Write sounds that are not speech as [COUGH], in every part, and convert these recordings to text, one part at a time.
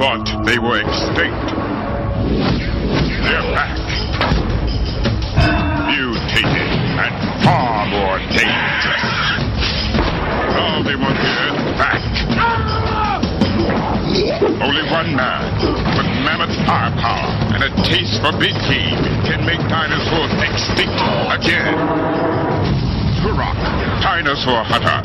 thought they were extinct. They're back. Mutated and far more dangerous. All they want here is back. Only one man with mammoth firepower and a taste for big game can make dinosaurs extinct again. Turok, Dinosaur Hunter.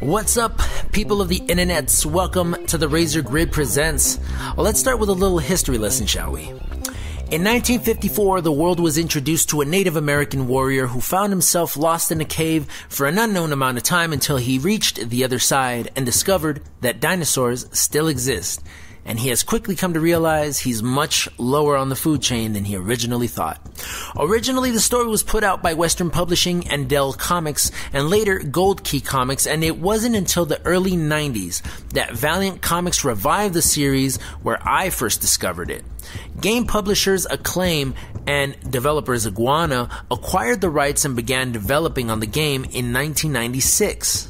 What's up, people of the internets? Welcome to the Razorgrid Presents. Well, let's start with a little history lesson, shall we? In 1954, the world was introduced to a Native American warrior who found himself lost in a cave for an unknown amount of time until he reached the other side and discovered that dinosaurs still exist and he has quickly come to realize he's much lower on the food chain than he originally thought. Originally, the story was put out by Western Publishing and Dell Comics, and later Gold Key Comics, and it wasn't until the early 90s that Valiant Comics revived the series where I first discovered it. Game publishers Acclaim and developers Iguana acquired the rights and began developing on the game in 1996.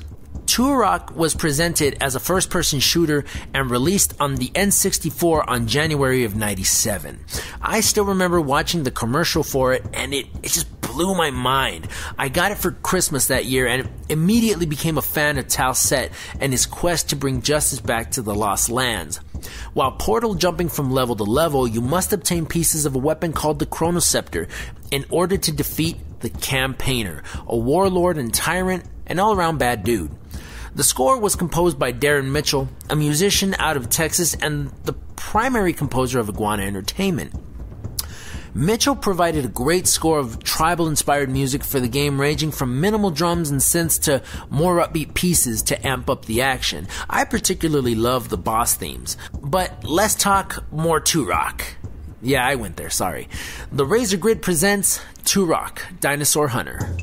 Turok was presented as a first person shooter and released on the N64 on January of 97. I still remember watching the commercial for it and it, it just blew my mind. I got it for Christmas that year and immediately became a fan of Tal'Set and his quest to bring justice back to the Lost Lands. While portal jumping from level to level, you must obtain pieces of a weapon called the Chronoscepter in order to defeat the Campaigner, a warlord and tyrant and all around bad dude. The score was composed by Darren Mitchell, a musician out of Texas and the primary composer of Iguana Entertainment. Mitchell provided a great score of tribal inspired music for the game, ranging from minimal drums and synths to more upbeat pieces to amp up the action. I particularly love the boss themes. But let's talk more to rock. Yeah, I went there, sorry. The Razorgrid presents Turok, Dinosaur Hunter.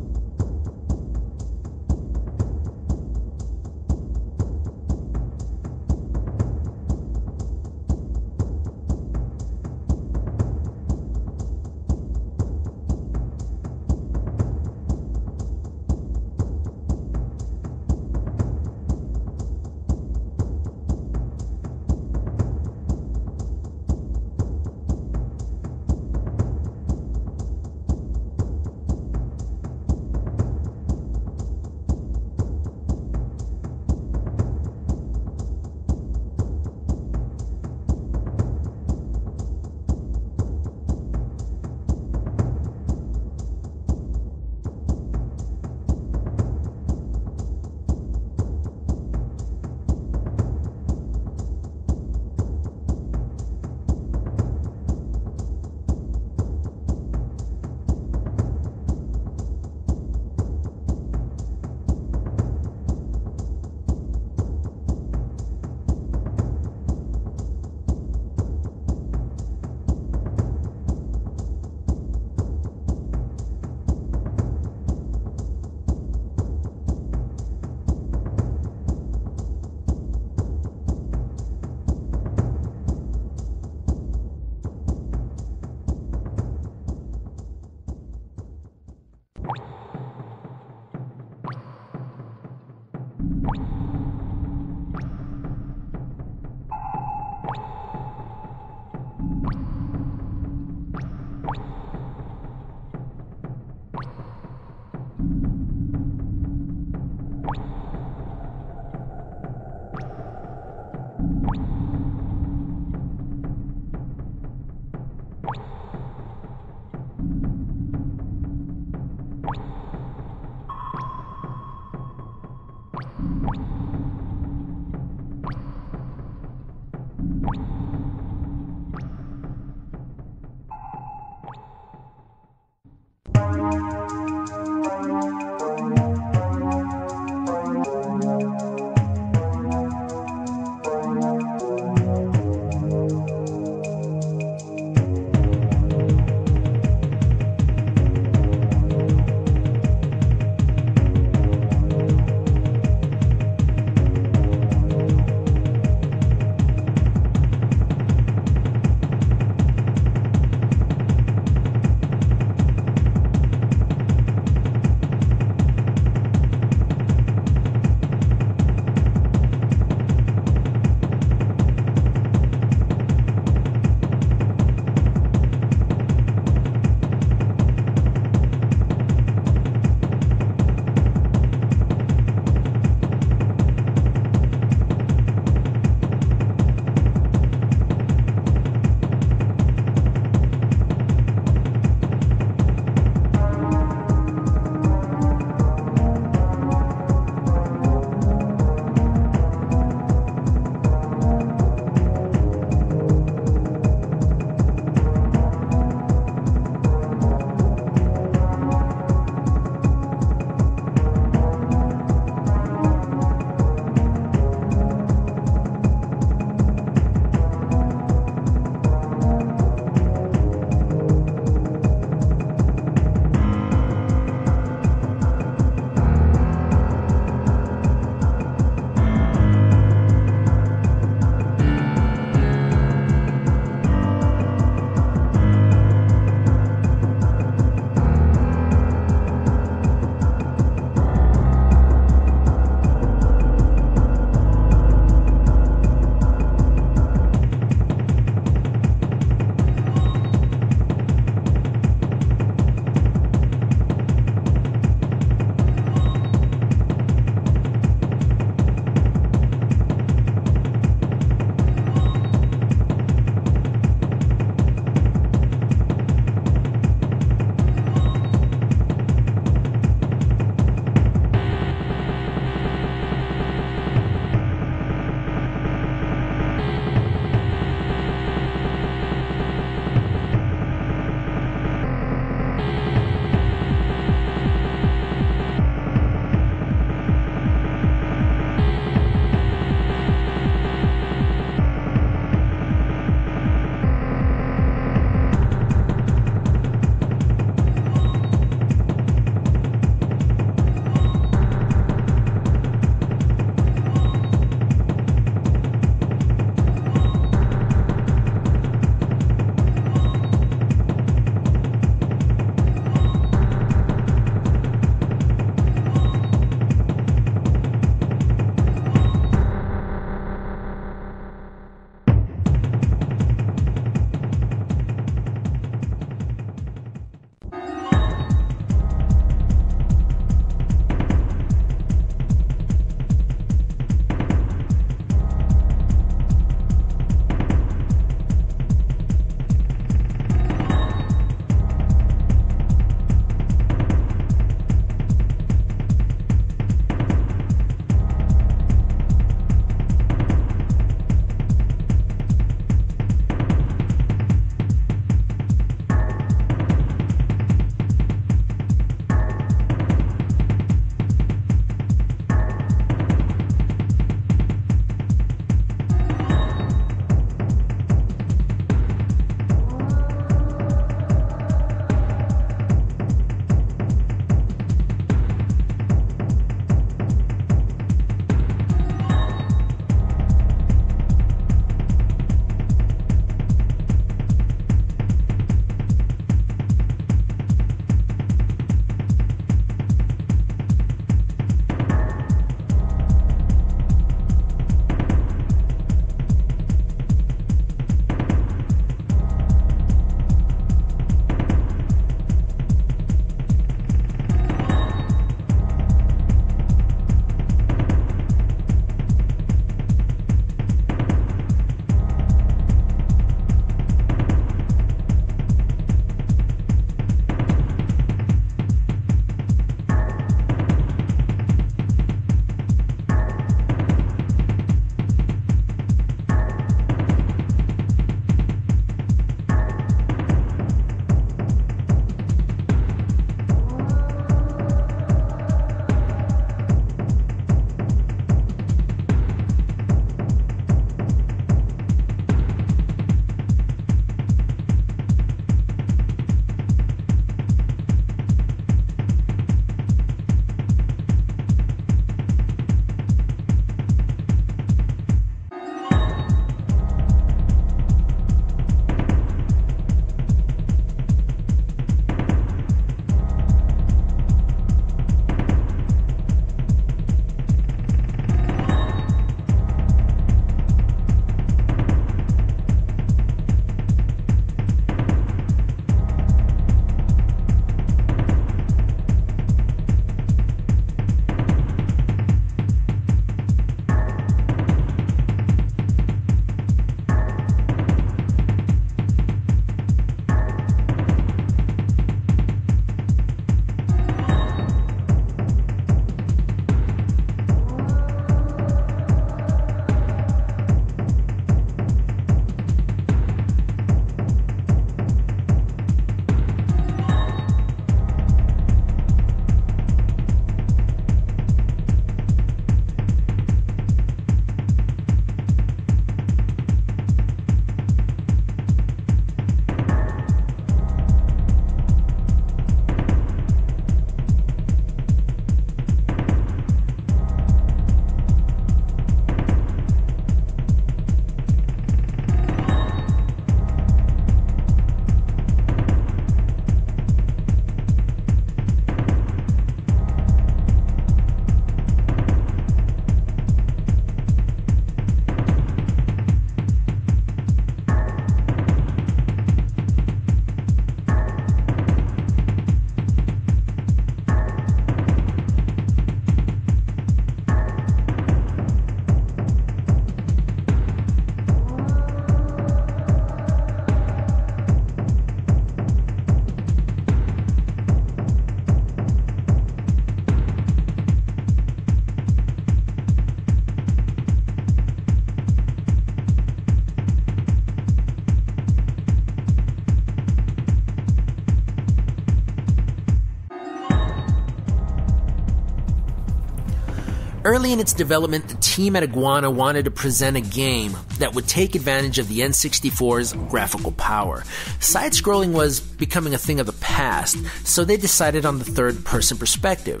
Early in its development, the team at Iguana wanted to present a game that would take advantage of the N64's graphical power. Side scrolling was becoming a thing of the past, so they decided on the third person perspective,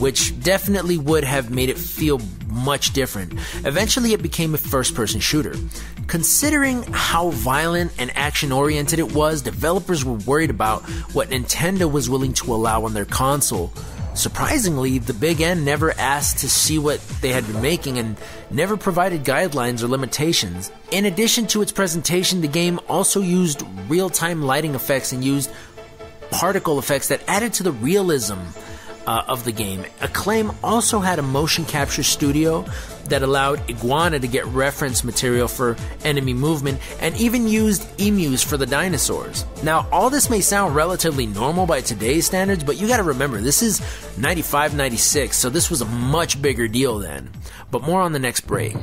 which definitely would have made it feel much different. Eventually, it became a first person shooter. Considering how violent and action oriented it was, developers were worried about what Nintendo was willing to allow on their console. Surprisingly, the Big N never asked to see what they had been making and never provided guidelines or limitations. In addition to its presentation, the game also used real time lighting effects and used particle effects that added to the realism uh, of the game. Acclaim also had a motion capture studio that allowed Iguana to get reference material for enemy movement and even used emus for the dinosaurs. Now, all this may sound relatively normal by today's standards, but you gotta remember, this is 95 96, so this was a much bigger deal then. But more on the next break.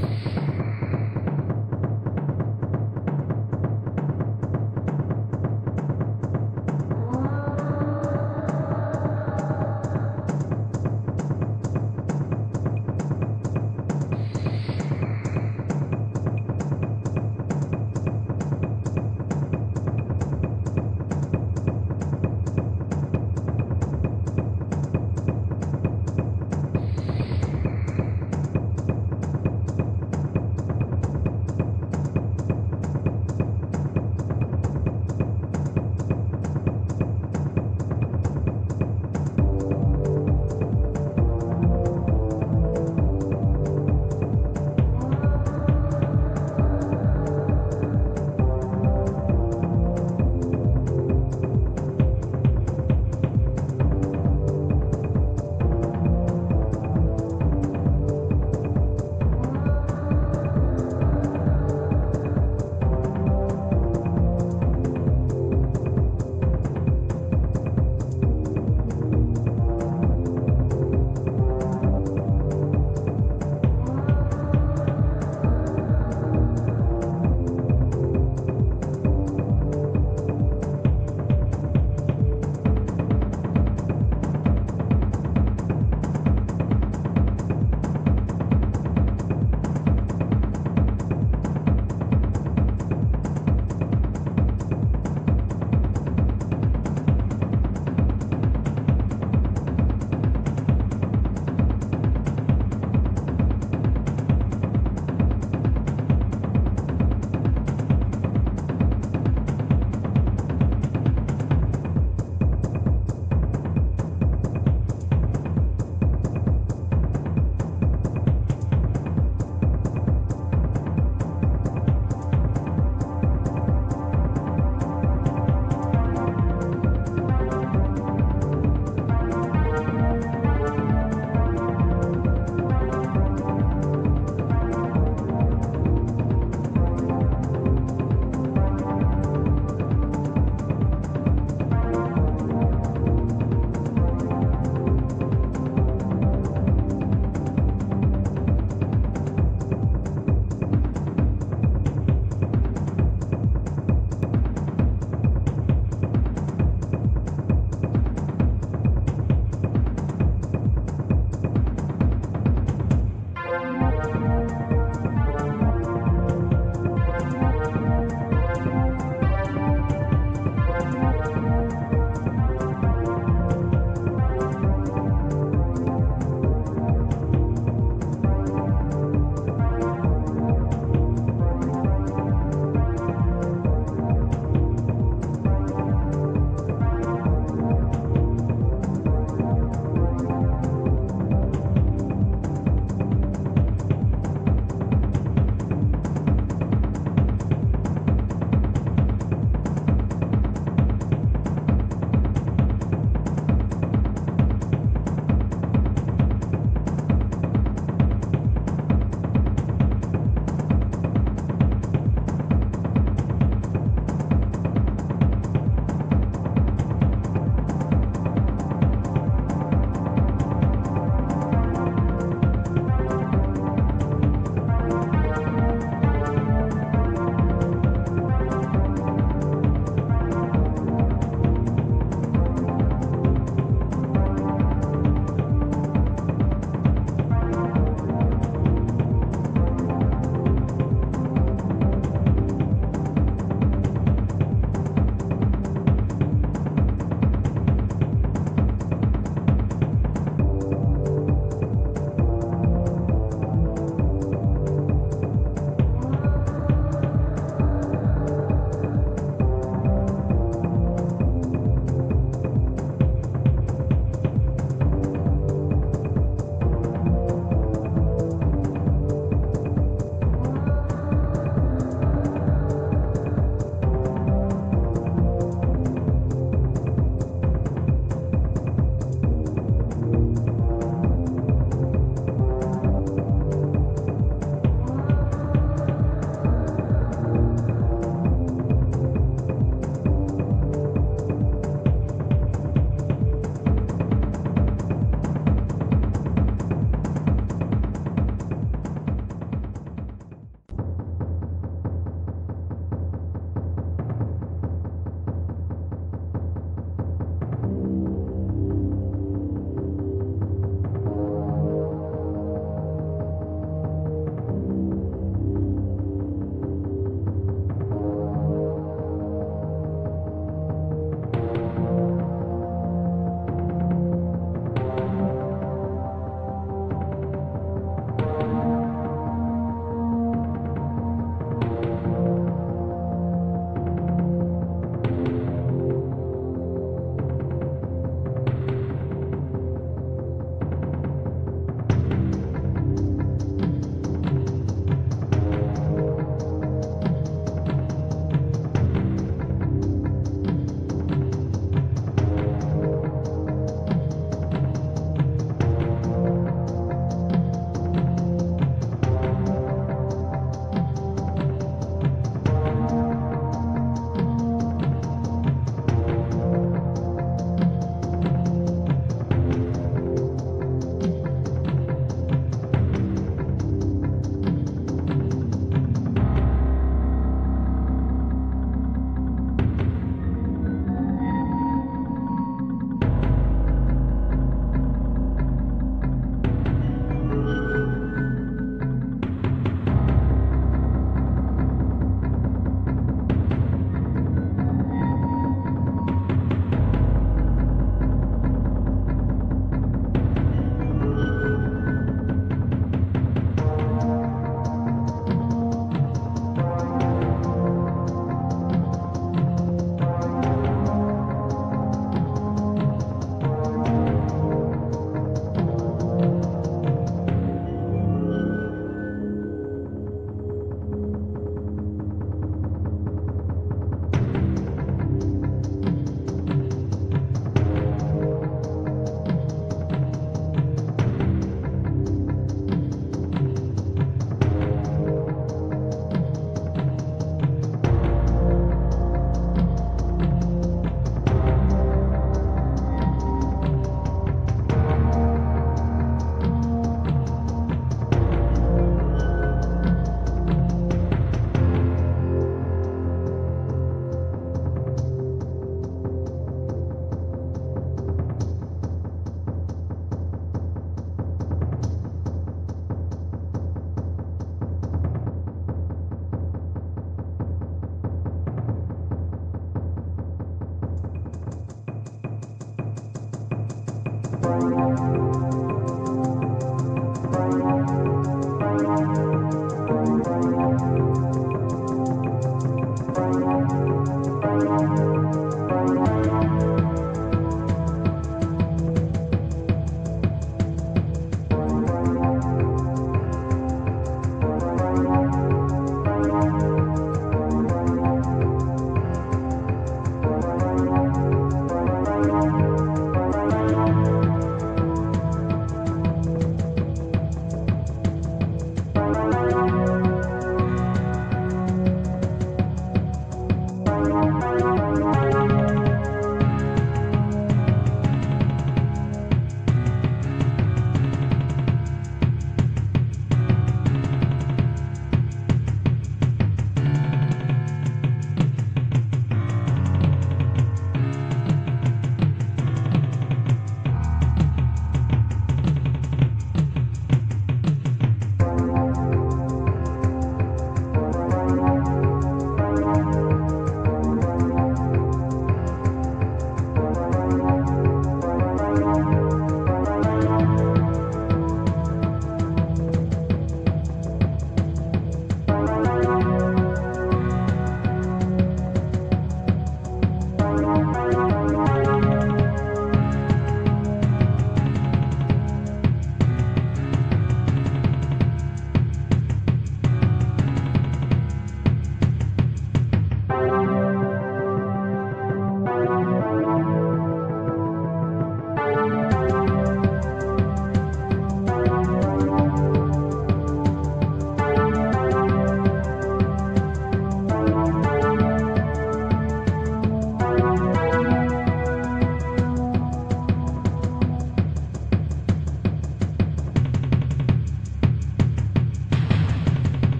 Música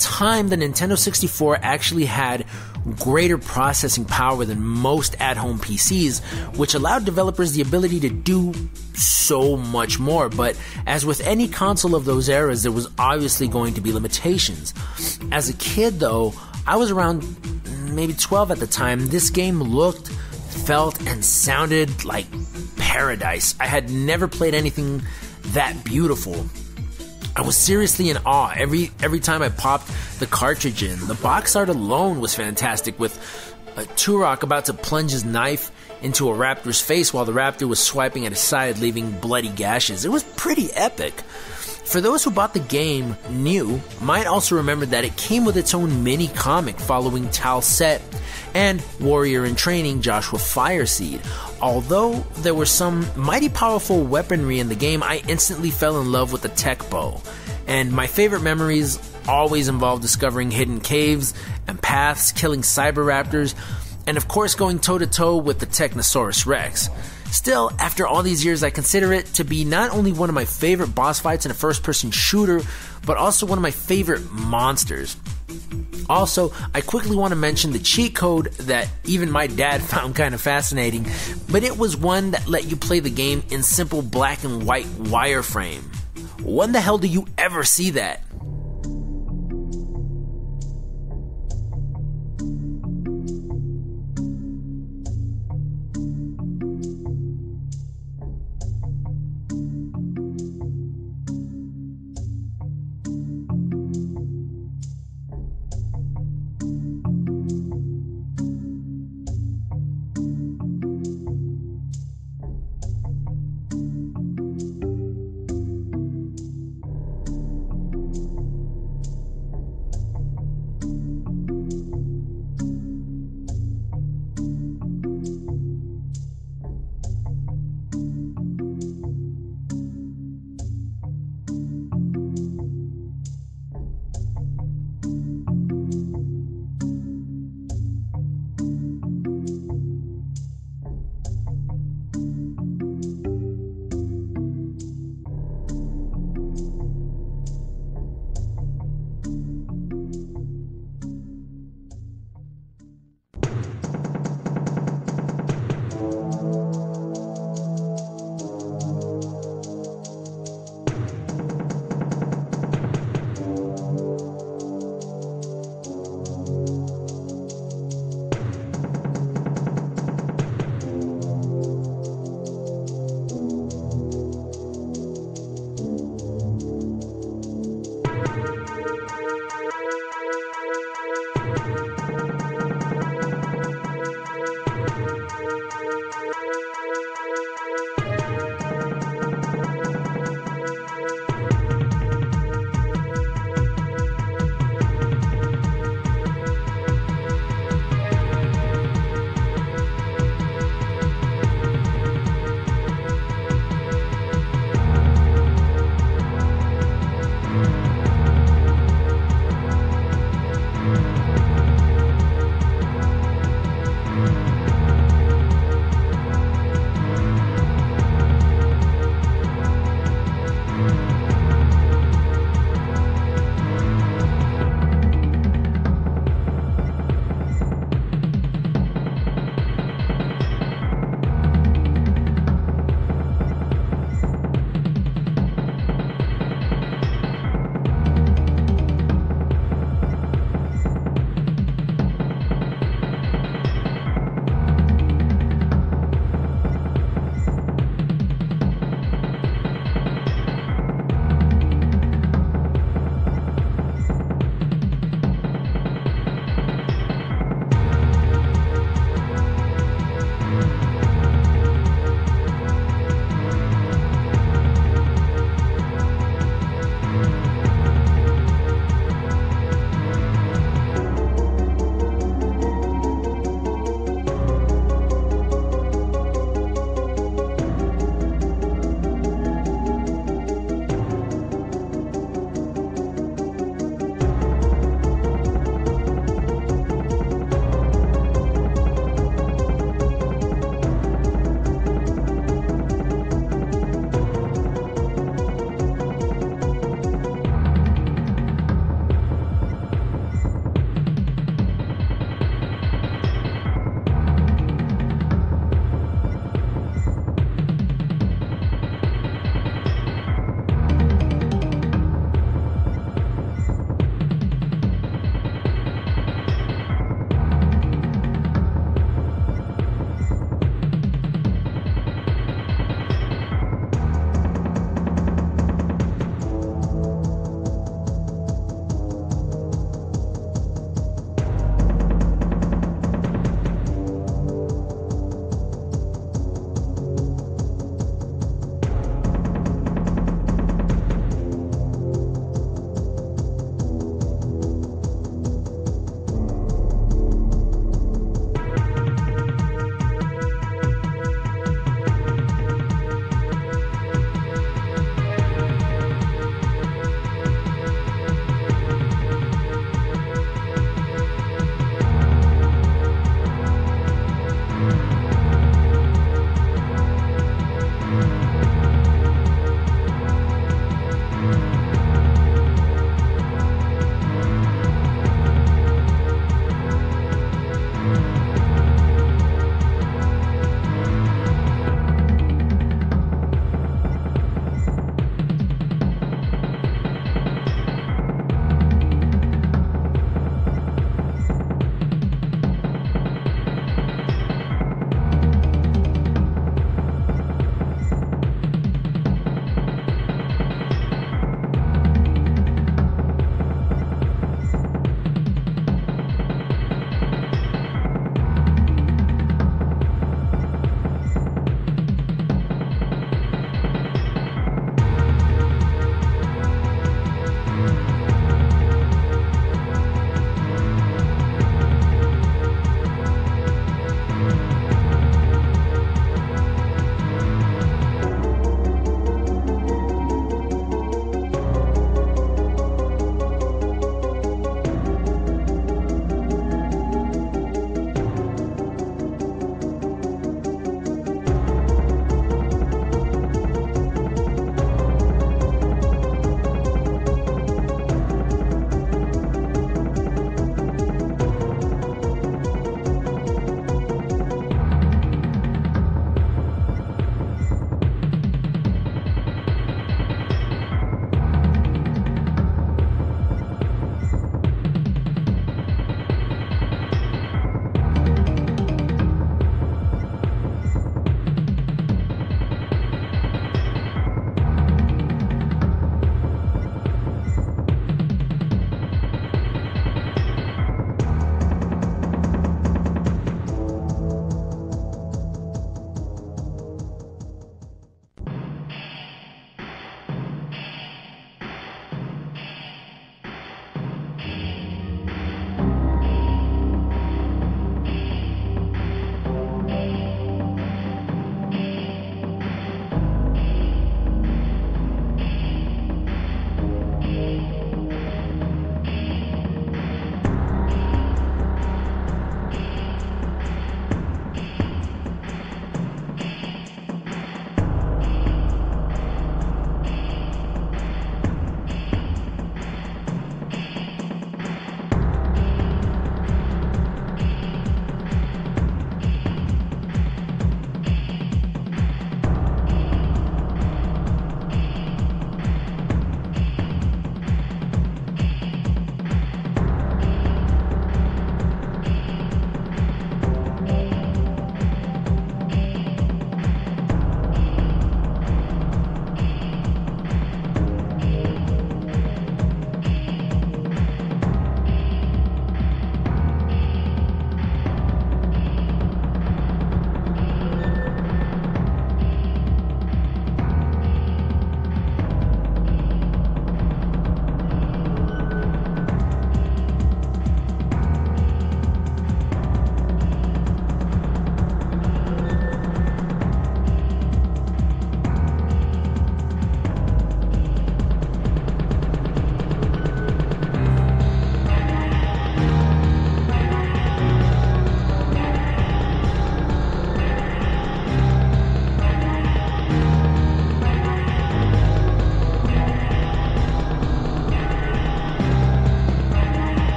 time, the Nintendo 64 actually had greater processing power than most at home PCs, which allowed developers the ability to do so much more. But as with any console of those eras, there was obviously going to be limitations. As a kid, though, I was around maybe 12 at the time. This game looked, felt, and sounded like paradise. I had never played anything that beautiful. I was seriously in awe every every time I popped the cartridge in. The box art alone was fantastic, with a Turok about to plunge his knife into a raptor's face while the raptor was swiping at his side, leaving bloody gashes. It was pretty epic. For those who bought the game new, might also remember that it came with its own mini comic following Tal'Set and Warrior in Training Joshua Fireseed. Although there were some mighty powerful weaponry in the game, I instantly fell in love with the tech bow. And my favorite memories always involve discovering hidden caves and paths, killing cyber raptors, and of course going toe to toe with the Technosaurus Rex. Still, after all these years, I consider it to be not only one of my favorite boss fights in a first person shooter, but also one of my favorite monsters. Also, I quickly want to mention the cheat code that even my dad [LAUGHS] found kind of fascinating, but it was one that let you play the game in simple black and white wireframe. When the hell do you ever see that?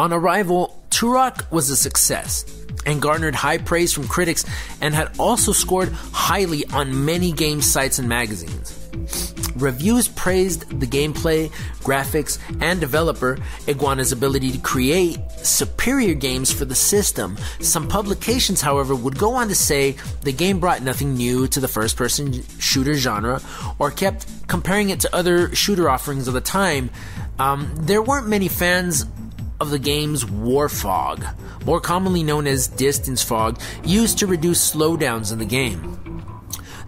On arrival, Turok was a success and garnered high praise from critics and had also scored highly on many game sites and magazines. Reviews praised the gameplay, graphics, and developer Iguana's ability to create superior games for the system. Some publications, however, would go on to say the game brought nothing new to the first person shooter genre or kept comparing it to other shooter offerings of the time. Um, there weren't many fans of the game's war fog, more commonly known as distance fog, used to reduce slowdowns in the game.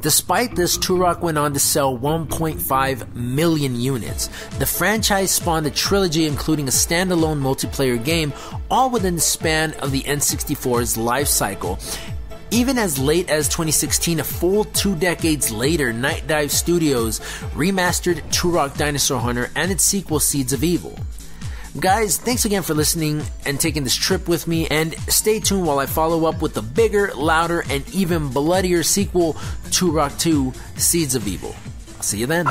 Despite this, Turok went on to sell 1.5 million units. The franchise spawned a trilogy including a standalone multiplayer game, all within the span of the N64's life cycle. Even as late as 2016, a full two decades later, Nightdive Studios remastered Turok Dinosaur Hunter and its sequel Seeds of Evil. Guys, thanks again for listening and taking this trip with me, and stay tuned while I follow up with the bigger, louder, and even bloodier sequel, Turok 2 Seeds of Evil. I'll see you then.